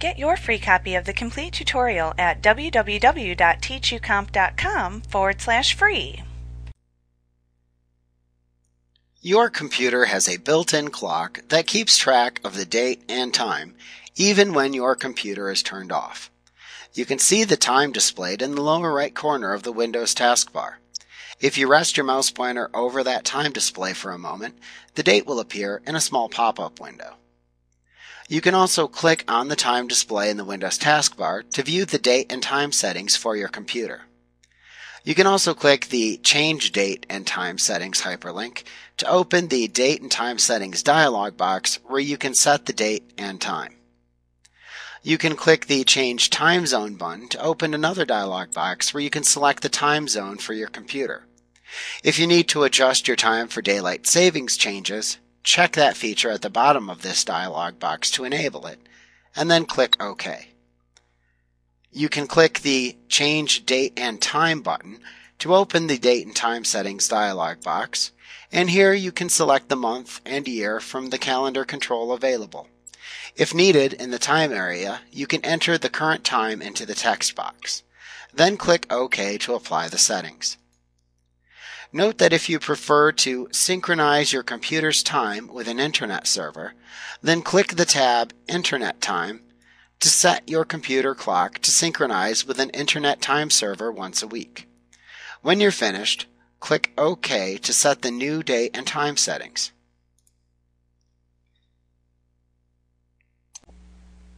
Get your free copy of the complete tutorial at www.teachucomp.com forward slash free. Your computer has a built-in clock that keeps track of the date and time, even when your computer is turned off. You can see the time displayed in the lower right corner of the Windows taskbar. If you rest your mouse pointer over that time display for a moment, the date will appear in a small pop-up window. You can also click on the time display in the Windows taskbar to view the date and time settings for your computer. You can also click the Change Date and Time Settings hyperlink to open the Date and Time Settings dialog box where you can set the date and time. You can click the Change Time Zone button to open another dialog box where you can select the time zone for your computer. If you need to adjust your time for daylight savings changes, check that feature at the bottom of this dialog box to enable it, and then click OK. You can click the Change Date and Time button to open the Date and Time Settings dialog box, and here you can select the month and year from the calendar control available. If needed in the time area, you can enter the current time into the text box. Then click OK to apply the settings. Note that if you prefer to synchronize your computer's time with an internet server, then click the tab Internet Time to set your computer clock to synchronize with an internet time server once a week. When you're finished, click OK to set the new date and time settings.